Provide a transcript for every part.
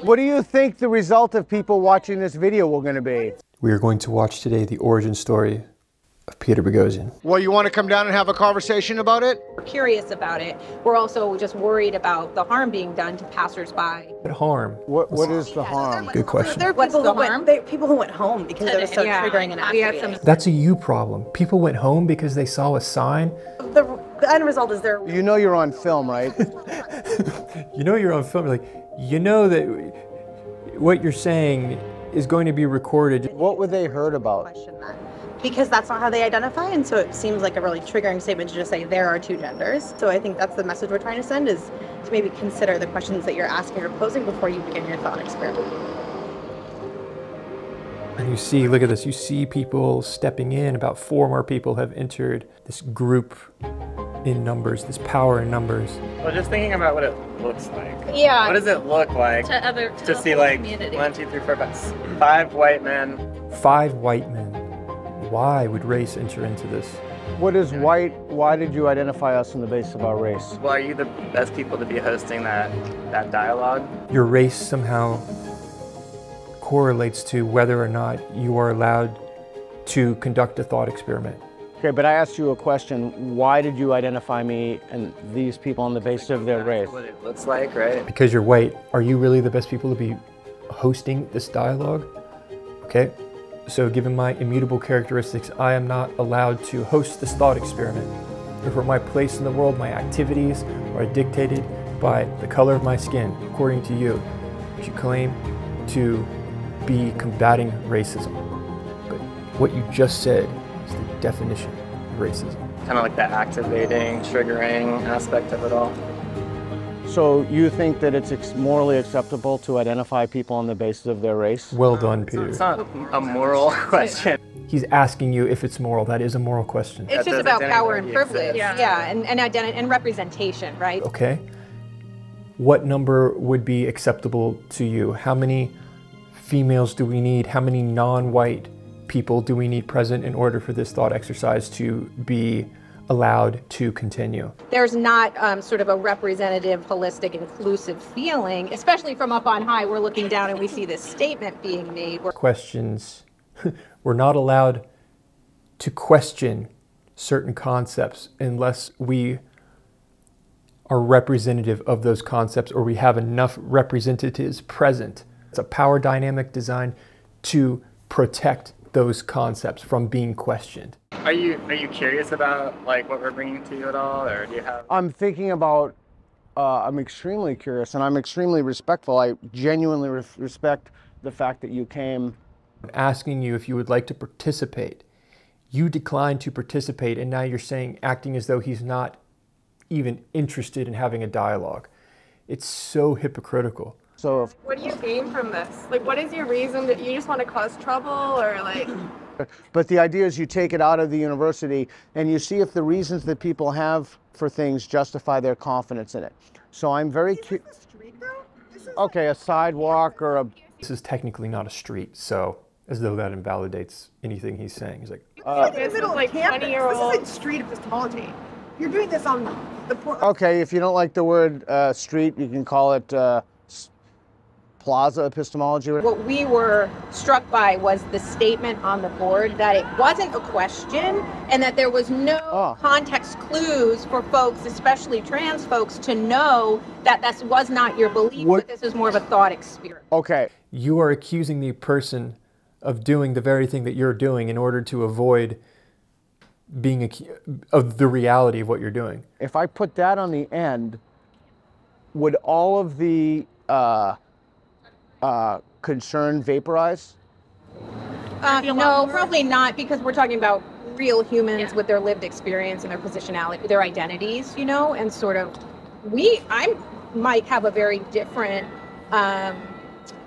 What do you think the result of people watching this video will going to be? We are going to watch today the origin story of Peter Boghossian. Well, you want to come down and have a conversation about it? We're curious about it. We're also just worried about the harm being done to passersby. What harm? What What is the harm? Good question. There are What's people the who went, harm? they, people who went home because it was so Yeah. triggering and We had activating. That's a you problem. People went home because they saw a sign. The, the end result is they're You know you're on film, right? You know you're on film. Like you know that what you're saying is going to be recorded. what were they heard about? question that because that's not how they identify, and so it seems like a really triggering statement to just say there are two genders. So I think that's the message we're trying to send is to maybe consider the questions that you're asking or posing before you begin your thought experiment. And you see, look at this. You see people stepping in. About four more people have entered this group in numbers, this power in numbers. Well, just thinking about what it looks like. Yeah. What does it look like to other to the see whole like community. one, two, three, four, five, five white men? Five white men. Why would race enter into this? What is white? Why did you identify us on the basis of our race? Well, are you the best people to be hosting that that dialogue? Your race somehow correlates to whether or not you are allowed to conduct a thought experiment. Okay, but I asked you a question. Why did you identify me and these people on the basis of their race? What it looks like, right? Because you're white, are you really the best people to be hosting this dialogue? Okay, so given my immutable characteristics, I am not allowed to host this thought experiment. Therefore, my place in the world, my activities are dictated by the color of my skin, according to you. You claim to be combating racism. But what you just said is the definition of racism. Kind of like the activating, triggering aspect of it all. So you think that it's morally acceptable to identify people on the basis of their race? Well done, Peter. It's not a moral question. He's asking you if it's moral. That is a moral question. It's That just about power and privilege. exist. Yeah, and, and identity and representation, right? Okay. What number would be acceptable to you? How many females do we need? How many non white people do we need present in order for this thought exercise to be allowed to continue? There's not um, sort of a representative, holistic, inclusive feeling, especially from up on high. We're looking down and we see this statement being made. Where Questions. We're not allowed to question certain concepts unless we are representative of those concepts or we have enough representatives present. It's a power dynamic designed to protect those concepts from being questioned. Are you are you curious about like what we're bringing to you at all, or do you have? I'm thinking about. Uh, I'm extremely curious, and I'm extremely respectful. I genuinely re- respect the fact that you came. I'm asking you if you would like to participate. You declined to participate, and now you're saying, acting as though he's not even interested in having a dialogue. It's so hypocritical. So if What do you gain from this? Like, what is your reason that you just want to cause trouble or like? But the idea is you take it out of the university and you see if the reasons that people have for things justify their confidence in it. So I'm very curious. Okay, a sidewalk or a. This is technically not a street, so as though that invalidates anything he's saying. He's like, this is like twenty year This isn't street epistemology. You're doing this on the por- Okay, if you don't like the word uh, street, you can call it uh, s- plaza epistemology. what we were struck by was the statement on the board that it wasn't a question and that there was no Oh. context clues for folks, especially trans folks, to know that this was not your belief, What- but this was more of a thought experiment. Okay, you are accusing the person of doing the very thing that you're doing in order to avoid being ac- of the reality of what you're doing. if I put that on the end, would all of the uh, uh, concern vaporize? Uh, no, probably not, because we're talking about real humans with their lived experience and their positionality, their identities, you know, and sort of we, I might have a very different um,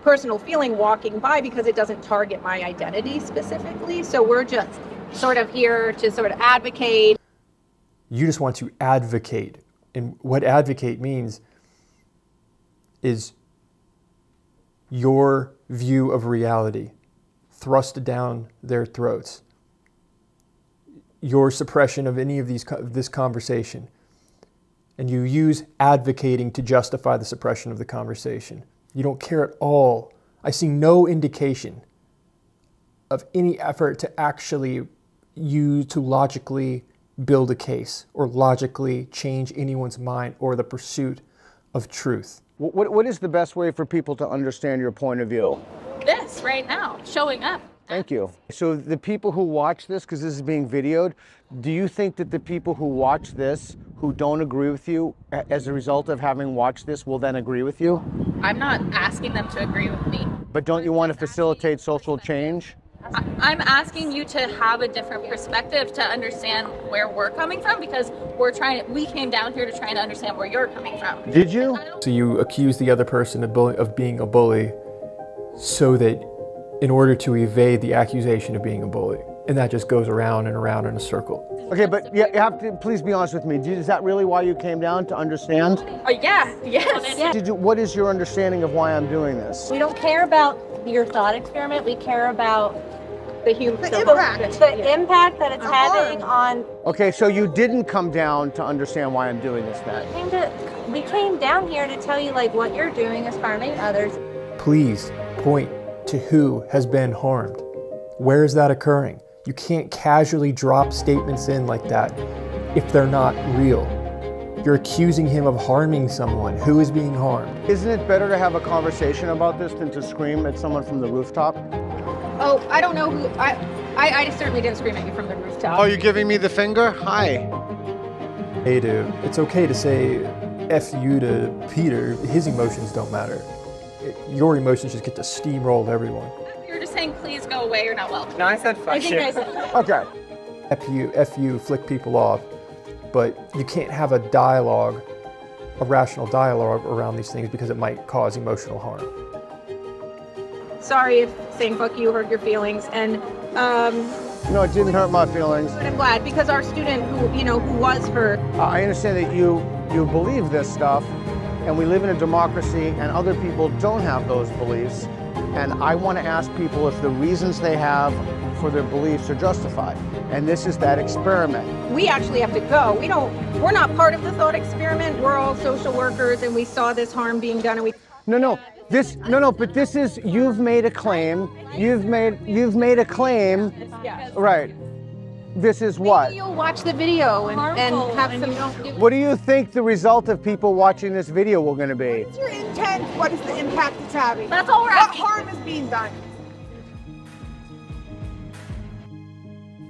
personal feeling walking by because it doesn't target my identity specifically. So we're just sort of here to sort of advocate. You just want to advocate. And what advocate means is your view of reality thrust down their throats. Your suppression of any of these this conversation. And you use advocating to justify the suppression of the conversation. You don't care at all. I see no indication of any effort to actually use to logically build a case or logically change anyone's mind or the pursuit of truth. What, what is the best way for people to understand your point of view? This right now, showing up. Thank you. So the people who watch this, because this is being videoed, do you think that the people who watch this, who don't agree with you, as a result of having watched this, will then agree with you? I'm not asking them to agree with me. But don't you want to facilitate social change? I'm asking you to have a different perspective to understand where we're coming from because we're trying. We came down here to try and understand where you're coming from. Did you? So you accuse the other person of, bully, of being a bully, so that in order to evade the accusation of being a bully, and that just goes around and around in a circle. Okay, but you have to please be honest with me. Is that really why you came down to understand? Oh yeah, yes. Yeah. Did you, what is your understanding of why I'm doing this? We don't care about your thought experiment. We care about the human The impact. the impact that it's The having harm. on. Okay, so you didn't come down to understand why I'm doing this then. Came to, we came down here to tell you like what you're doing is harming others. Please point to who has been harmed. Where is that occurring? You can't casually drop statements in like that if they're not real. You're accusing him of harming someone. Who is being harmed? Isn't it better to have a conversation about this than to scream at someone from the rooftop? Oh, I don't know who. I, I, I certainly didn't scream at you from the rooftop. Oh, you're giving me the finger? Hi. Hey, dude. it's okay to say F you to Peter. His emotions don't matter. Your emotions just get to steamroll everyone. You're just saying, please go away. You're not welcome. No, I said fuck I think you. I said. Okay. F you, F you, flick people off. But you can't have a dialogue, a rational dialogue around these things because it might cause emotional harm. Sorry if saying fuck you hurt your feelings, and um, No, it didn't hurt my feelings. but I'm glad because our student who you know who was hurt. I understand that you you believe this stuff, and we live in a democracy, and other people don't have those beliefs. And I want to ask people if the reasons they have for their beliefs are justified. And this is that experiment. We actually have to go. We don't. We're not part of the thought experiment. We're all social workers, and we saw this harm being done, and we. No, no. This no no, but this is you've made a claim. You've made you've made a claim. Right. This is what? Maybe you'll watch the video and, and have and some. you don't What do you think the result of people watching this video will going to be? What's your intent? What is the impact it's having? That's all we're What asking. harm is being done?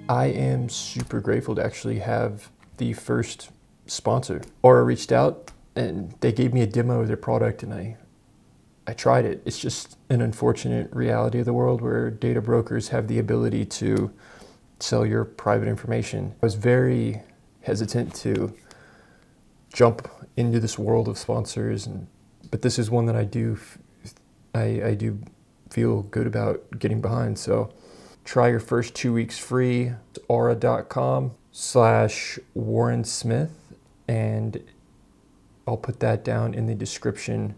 I am super grateful to actually have the first sponsor. Aura reached out and they gave me a demo of their product and I I tried it. It's just an unfortunate reality of the world where data brokers have the ability to sell your private information. I was very hesitant to jump into this world of sponsors and but this is one that I do I do feel good about getting behind. So try your first two weeks free aura.com slash warren smith and i'll put that down in the description